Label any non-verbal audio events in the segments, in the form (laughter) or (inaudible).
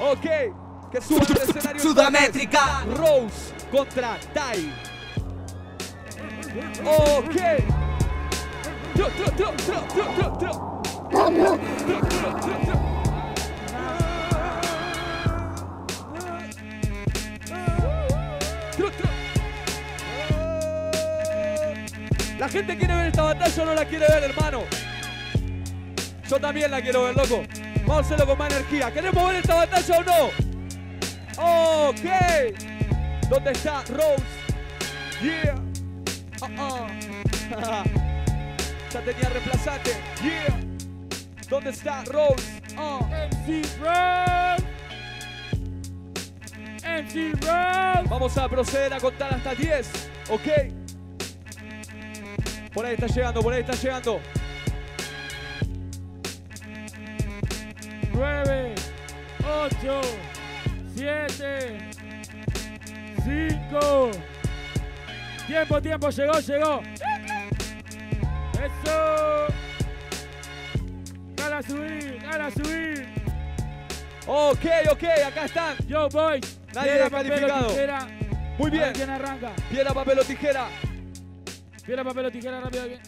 ok, que suban al escenario. Sudamétrica. Rose contra Tai. Ok. La gente quiere ver esta batalla o no la quiere ver, hermano. Yo también la quiero ver, loco. Vamos a hacerlo con más energía. ¿Queremos ver esta batalla o no? Ok. ¿Dónde está Rose? Yeah. Uh-uh. (laughs) ya tenía reemplazante. Yeah. ¿Dónde está Rose? Uh. MC Rose. MC Rose. Vamos a proceder a contar hasta 10. Ok. Por ahí está llegando, por ahí está llegando. 9, 8, 7, 5. Tiempo, tiempo, llegó, llegó. Eso. Gana subir, gana subir. Ok, ok, acá están. Yo voy. Nadie Piedra, papel o descalificado. tijera. Muy bien. ¿Quién arranca? Piedra, papel o tijera. Piedra, papel o tijera, rápido. ¿quién?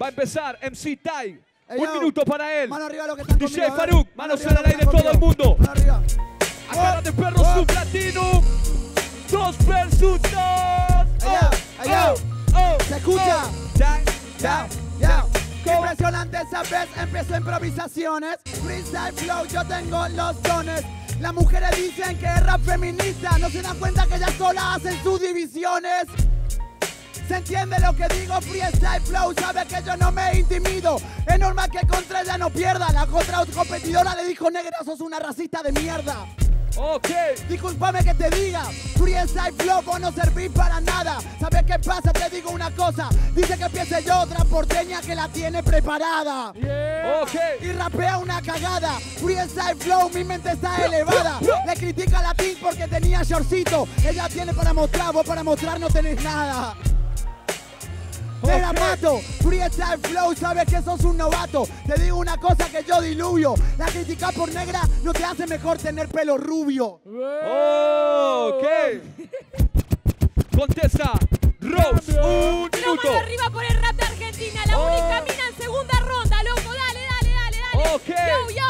Va a empezar MC Tai. Ey, Un yo. minuto para él. Mano arriba lo que están DJ conmigo, ver. Faruk, Mano manos que aire todo el mundo. Mano arriba. Acá de perro Oh. Sublatino. Dos versus dos. Allá, allá. oh, ¿Se escucha? oh. Ya, Ya, ya. Qué impresionante esa vez, empiezo improvisaciones. Freestyle flow, yo tengo los dones. Las mujeres dicen que es rap feminista, no se dan cuenta que ellas solas hacen sus divisiones. ¿Se entiende lo que digo? Freestyle flow, sabe que yo no me intimido. Es normal que contra ella no pierda. La contra competidora le dijo negra, sos una racista de mierda. Ok. Discúlpame que te diga, Freestyle Flow vos no servís para nada. ¿Sabes qué pasa? Te digo una cosa. Dice que empiece yo, otra porteña que la tiene preparada. Yeah. Ok. Y rapea una cagada. Freestyle Flow, mi mente está elevada. Le critica a la Tim porque tenía shortcito. Ella tiene para mostrar, vos para mostrar no tenés nada. La mato, Freestyle Flow, sabes que sos un novato. Te digo una cosa que yo diluvio. La crítica por negra no te hace mejor tener pelo rubio. Ok. Contesta. Rose, un minuto. mano arriba por el rap de Argentina. La Oh. única mina en segunda ronda, loco. Dale, dale, dale, dale. Ok. Yo, yo,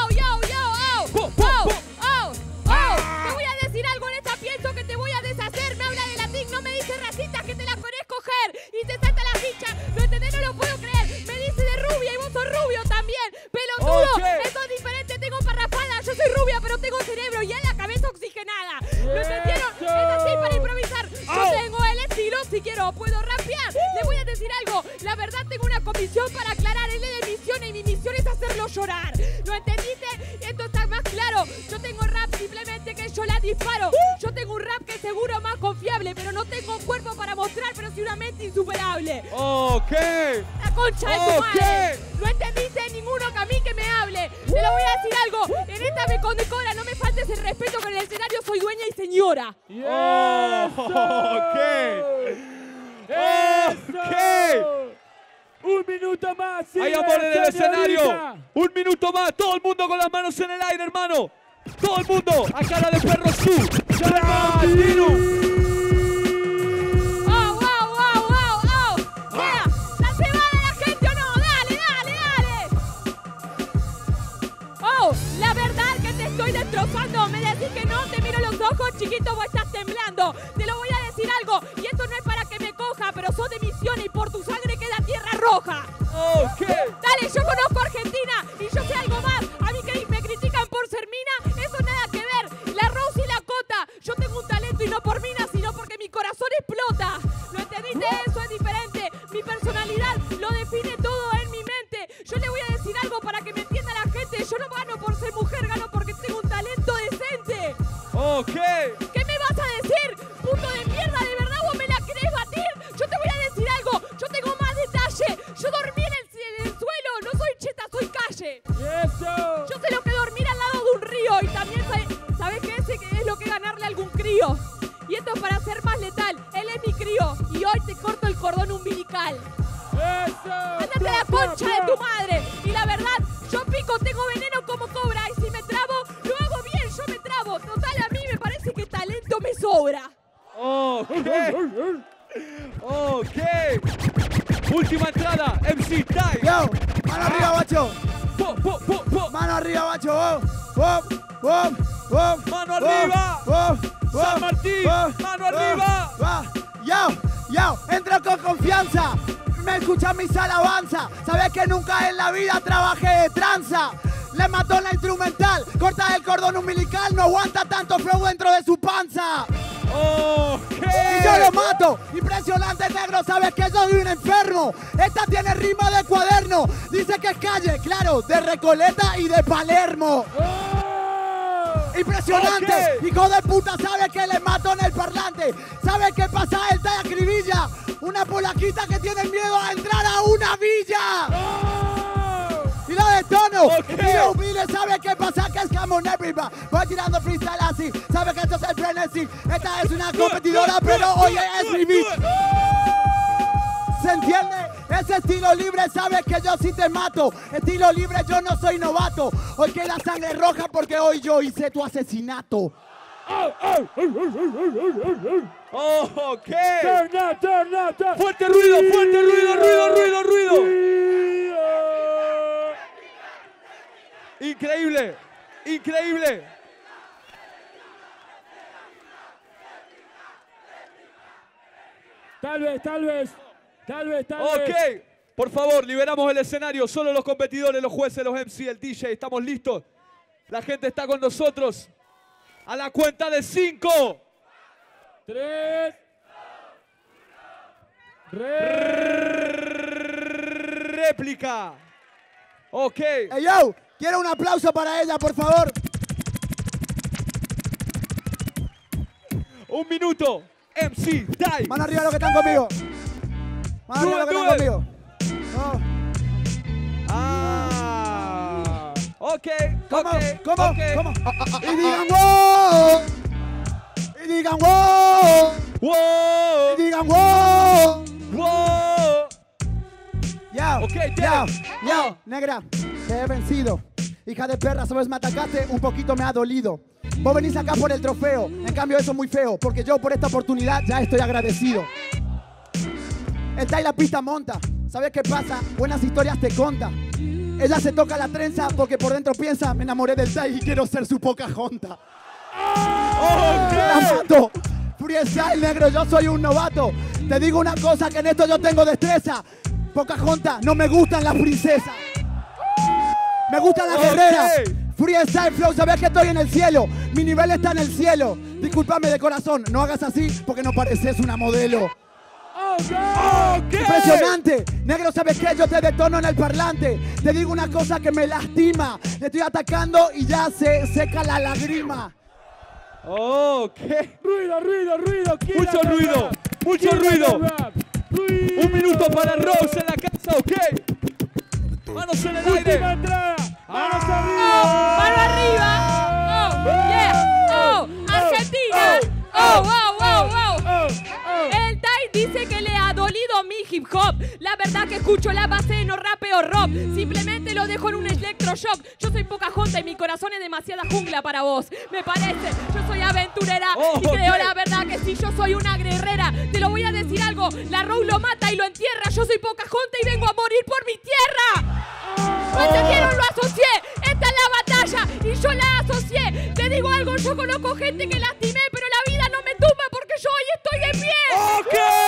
quiero puedo rapear. Le voy a decir algo. La verdad tengo una comisión para aclarar. Él es de misiones y mi misión es hacerlo llorar. ¿Lo entendiste? Esto está más claro. Yo tengo rap simplemente que yo la disparo. Yo tengo un rap que es seguro más confiable, pero no tengo cuerpo para mostrar, pero sí una mente insuperable. Ok. La concha de tu madre. ¿No entendiste ninguno que a mí que me hable? Te lo voy a decir algo. En esta me condecora. No me faltes el respeto en el escenario soy dueña y señora. Oh, (laughs) ok. Eso. Ok. Un minuto más. Hay amor en el escenario. Un minuto más. Todo el mundo con las manos en el aire, hermano. Todo el mundo. A cara de perro su. ¡Oh, wow, wow, wow, oh! ¡Yeah! ¿La se va de la gente o no? ¡Dale, dale, dale! ¡Oh! La verdad que te estoy destrozando. Me decís que no, te miro los ojos, chiquito, vos estás temblando. Te lo voy a para que me entienda la gente. Yo no gano por ser mujer, gano porque tengo un talento decente. Ok. ¿Qué me vas a decir? Puto de mierda, ¿de verdad vos me la querés batir? Yo te voy a decir algo, yo tengo más detalle. Yo dormí en el, en el suelo, no soy cheta, soy calle. Eso. Yo sé lo que dormir al lado de un río y también sa- sabes que ese que es lo que ganarle a algún crío. Y esto es para ser más letal. Él es mi crío y hoy te corto el cordón umbilical. Eso. Ándate a la concha de tu madre tengo veneno como cobra y si me trabo, lo hago bien, yo me trabo. Total, a mí me parece que talento me sobra. Ok. Ok. Última entrada, MC Time. Yo, mano arriba, ah. guacho. Mano arriba, guacho. Mano arriba. San Martín. Mano arriba. Yo, yo, entro con confianza. Me escuchan mis alabanzas. Sabes que nunca en la vida trabajé de tranza. Le mató la instrumental. Corta el cordón umbilical. No aguanta tanto flow dentro de su panza. Ok. Y yo lo mato. Impresionante negro, sabes que yo soy un enfermo. Esta tiene rima de cuaderno. Dice que es calle, claro, de Recoleta y de Palermo. Impresionante. Ok. Hijo de puta, sabe que le mato en el parlante. Sabe que pasa el talla acribilla. Una polaquita que tiene miedo a entrar a una villa. Y lo detono. Ok. Y lo humilde, sabe qué pasa, que es Camon Everybody. Voy tirando freestyle así. Sabe que esto es el frenesí. Esta es una competidora, pero hoy es mi beat. ¿Se entiende? Ese estilo libre sabe que yo sí te mato. Estilo libre, yo no soy novato. Hoy queda sangre roja porque hoy yo hice tu asesinato. Ok. Turn up, turn up, turn Fuerte ruido, fuerte ruido, ruido, ruido, ruido. Increíble, increíble. Tal vez, tal vez, tal vez, tal vez. Ok, por favor, liberamos el escenario. Solo los competidores, los jueces, los MC, el DJ, estamos listos. La gente está con nosotros. A la cuenta de cinco. Tres. Re- Réplica. Ok. Hey yo, quiero un aplauso para ella, por favor. Un minuto. MC, die. Mano arriba los que están conmigo. Mano arriba los que están conmigo. Oh. Ah. Ok. ¿Cómo? ¿Cómo? ¿Cómo? Y digan wow. Y digan wow. Wow. Y digan wow. Wow. Ya, Ok, ya, dale. ya, negra, te he vencido. Hija de perra, sabes, me atacaste, un poquito me ha dolido. Vos venís acá por el trofeo, en cambio eso es muy feo, porque yo por esta oportunidad ya estoy agradecido. Está y la pista monta, ¿sabes qué pasa? Buenas historias te conta. Ella se toca la trenza porque por dentro piensa, me enamoré del Tai y quiero ser su poca jonta. La mato. Freestyle negro, yo soy un novato. Te digo una cosa, que en esto yo tengo destreza. Pocahontas, no me gustan las princesas. Me gustan las Ok. guerreras. Freestyle flow, sabes que estoy en el cielo. Mi nivel está en el cielo. Discúlpame de corazón, no hagas así porque no pareces una modelo. Impresionante. Negro, ¿sabes qué? Yo te detono en el parlante. Te digo una cosa que me lastima. Le estoy atacando y ya se seca la lágrima. Ok. Ruido, ruido, ruido. ¿Quién Mucho ruido, mucho ¿Quién la ruido. Ruido. Un minuto para Rose en la casa, ok. Manos en el aire. Entrada. Manos Oh, arriba. mano arriba. Oh, yeah. Oh, Argentina. Oh, wow, wow, wow. Oh, oh. El Tai dice que hop. La verdad que escucho la base, no rapeo rock. Simplemente lo dejo en un electroshock. Yo soy Pocahontas y mi corazón es demasiada jungla para vos. Me parece, yo soy aventurera Oh, y creo ok. la verdad que sí, yo soy una guerrera. Te lo voy a decir algo, la Row lo mata y lo entierra. Yo soy Pocahontas y vengo a morir por mi tierra. ¿No entendieron? Lo asocié. Esta es la batalla y yo la asocié. Te digo algo, yo conozco gente que lastimé, pero la vida no me tumba porque yo hoy estoy de pie. Ok.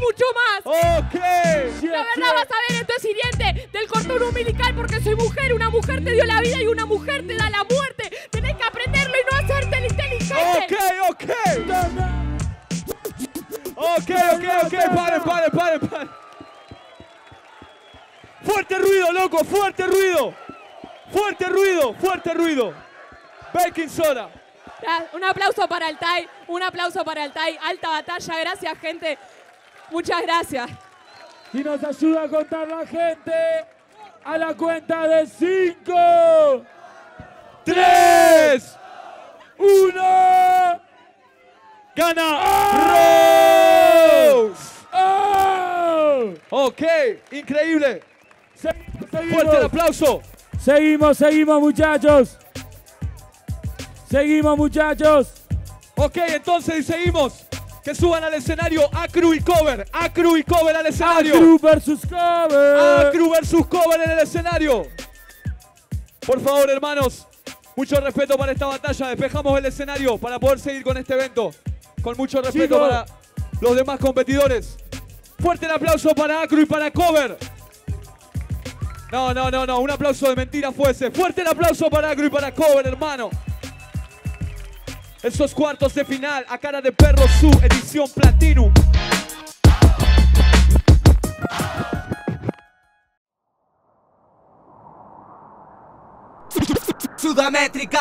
Mucho más. Ok. La verdad vas a ver, esto es hiriente del cordón umbilical porque soy mujer. Una mujer te dio la vida y una mujer te da la muerte. Tenés que aprenderlo y no hacerte el inteligente. Ok, ok. Ok, ok, ok. Paren, paren, paren, paren. Fuerte ruido, loco, fuerte ruido. Fuerte ruido, fuerte ruido. Baking soda. Gra- Un aplauso para el Tai, un aplauso para el Tai. Alta batalla, gracias gente. Muchas gracias. Y nos ayuda a contar la gente a la cuenta de 5, Tres. 1. Gana Rose. ¡Oh! Ok, increíble. Seguimos, seguimos. Fuerte el aplauso. Seguimos, seguimos, muchachos. Seguimos, muchachos. Ok, entonces y seguimos. Que suban al escenario Acru y Cover. Acru y Cover al escenario. Acru versus cover. Acru versus Cover en el escenario. Por favor, hermanos, mucho respeto para esta batalla. Despejamos el escenario para poder seguir con este evento. Con mucho respeto para los demás competidores. Fuerte el aplauso para Acru y para Cover. No, no, no, no. Un aplauso de mentira fuese. Fuerte el aplauso para Acru y para Cover, hermano. Esos cuartos de final a cara de perro su edición Platinum. Sudamétrica